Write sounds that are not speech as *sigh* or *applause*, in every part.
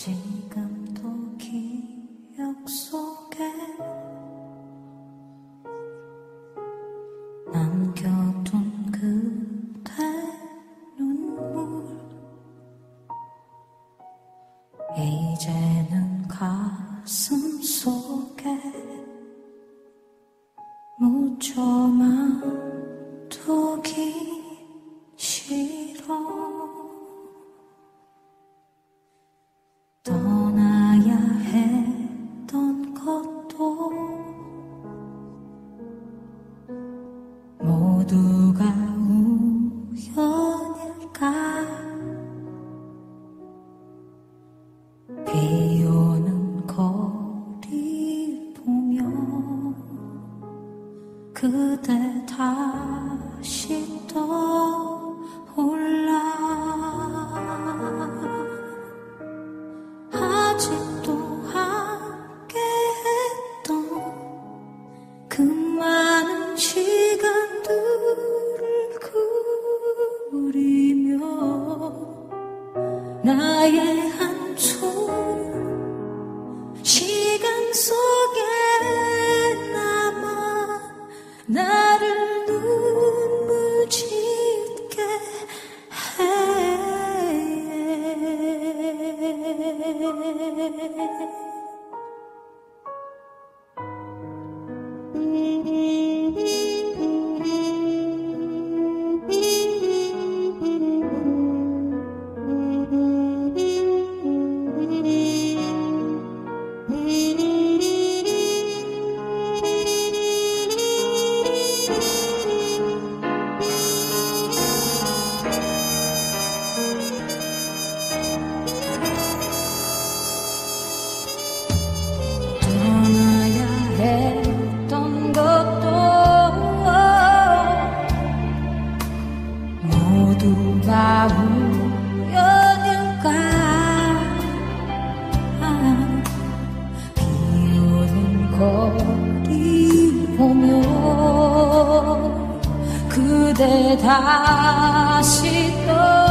지금도 기억 속에 남겨둔 그대 눈물. 이제는 가슴 속에 묻혀만 두기 싫 비 오는 거리 보며 그대 다시 떠올라. 아직도 함께 했던 그 많은 시간들을 그리며 나의 나를 눈물 짓게 해 거리 보며 그대 다시 떠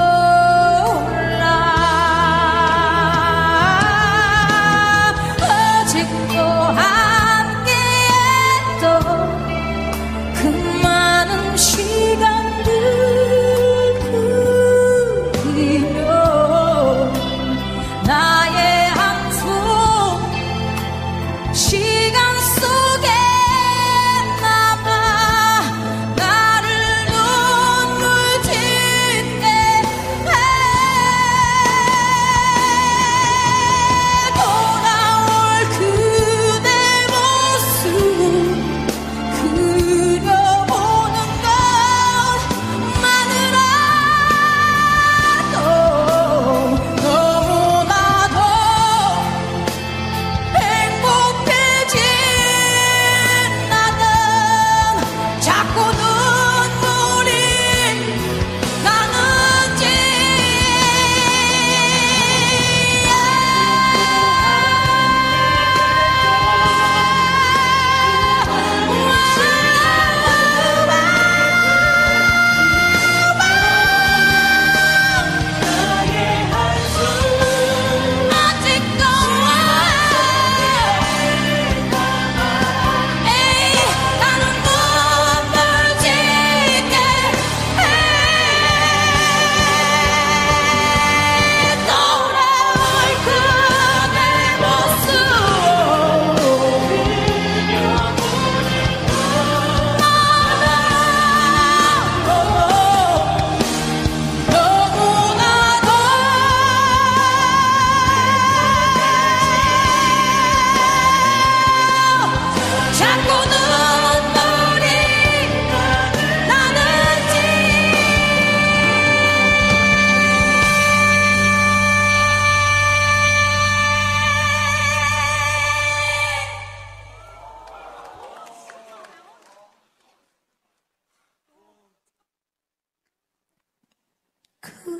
Cool. *laughs*